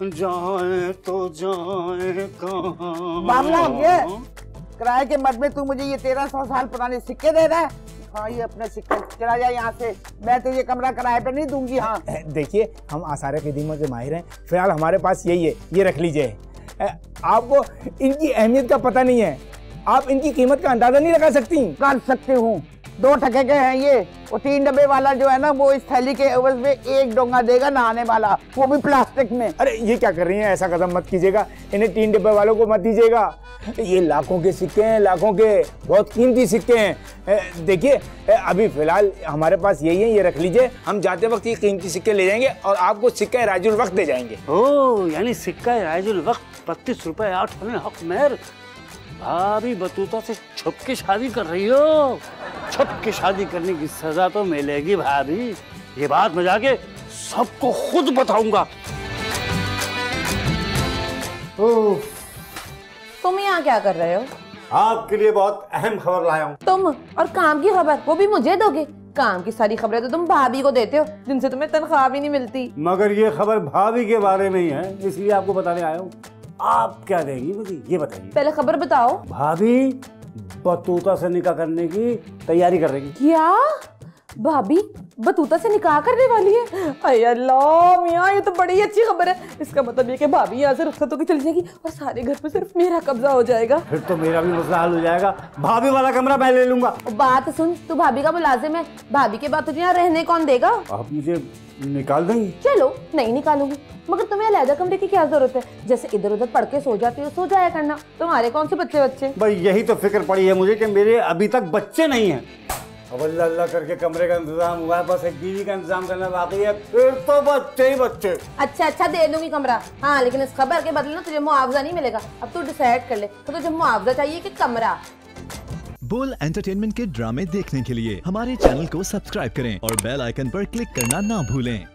जाए तो जाए कहाँ? ये किराए के मद में तू मुझे ये तेरह सौ साल पुराने सिक्के दे रहा है। हाँ ये अपने सिक्के चला जा यहाँ से। मैं तुझे कमरा किराए पे नहीं दूँगी हाँ। देखिए हम आसार कदीमों के माहिर हैं। फ़िलहाल हमारे पास यही है ये रख लीजिए। आपको इनकी अहमियत का पता नहीं है। आप इनकी कीमत का अंदाज़ा नहीं लगा सकती। कर सकती हूँ। दो टके के हैं ये। वो तीन डब्बे वाला जो है ना वो इस थैली के एवज में एक डोंगा देगा नहाने वाला। वो भी प्लास्टिक में। अरे ये क्या कर रही हैं? ऐसा कदम मत कीजिएगा। इन्हें तीन डब्बे वालों को मत दीजिएगा। ये लाखों के सिक्के हैं लाखों के बहुत कीमती सिक्के हैं। देखिए अभी फ़िलहाल हमारे पास यही है ये रख लीजिए। हम जाते वक्त ये कीमती सिक्के ले जाएँगे और आपको सिक्का राजुल वक्त दे जाएँगे। ओ यानी सिक्का राजुल वक्त बत्तीस रुपए आठ हमें हक मेहर। भाभी बतूता से छुप के शादी कर रही हो। छुप के शादी करने की सजा तो मिलेगी भाभी। ये बात मैं जाके सबको खुद बताऊँगा। तुम यहाँ क्या कर रहे हो? आपके लिए बहुत अहम खबर लाया हूँ। तुम और काम की खबर वो भी मुझे दोगे? काम की सारी खबरें तो तुम भाभी को देते हो जिनसे तुम्हें तनख्वाह भी नहीं मिलती। मगर ये खबर भाभी के बारे में ही है इसलिए आपको बताने आया हूँ। आप क्या देंगी मुझे ये बताइए। पहले खबर बताओ। भाभी बतूता से निकाह करने की तैयारी कर रही क्या? भाभी बतूता से निकाह करने वाली है। अरे अल्लाह मियाँ ये तो बड़ी अच्छी खबर है। इसका मतलब ये कि भाभी यहाँ से रुखसत होकर चली जाएगी और सारे घर पे सिर्फ़ मेरा कब्जा हो जाएगा। फिर तो मेरा भी मसला हल हो जाएगा। भाभी वाला कमरा मैं ले लूँगा। बात सुन तू भाभी का मुलाजिम है। भाभी के बाद तुझे यहाँ रहने कौन देगा? आप मुझे निकाल देंगी? चलो नहीं निकालूँगी। मगर तुम्हें अलहदा कमरे की क्या ज़रूरत है? जैसे इधर उधर पढ़ के सो जाती हो सो जाया करना। तुम्हारे कौन से बच्चे बच्चे भाई यही तो फ़िक्र पड़ी है मुझे कि मेरे अभी तक बच्चे नहीं हैं। अब अल्लाह अल्लाह करके कमरे का इंतज़ाम हुआ है बस एक बीवी का इंतज़ाम करना बाकी है फिर तो बच्चे ही बच्चे। अच्छा अच्छा दे दूँगी कमरा। हाँ लेकिन इस खबर के बदले ना तुझे मुआवजा नहीं मिलेगा। अब तू डिसाइड कर ले तो तुझे मुआवजा चाहिए कि कमरा। बोल एंटरटेनमेंट के ड्रामे देखने के लिए हमारे चैनल को सब्सक्राइब करें और बेल आइकन पर क्लिक करना ना भूलें।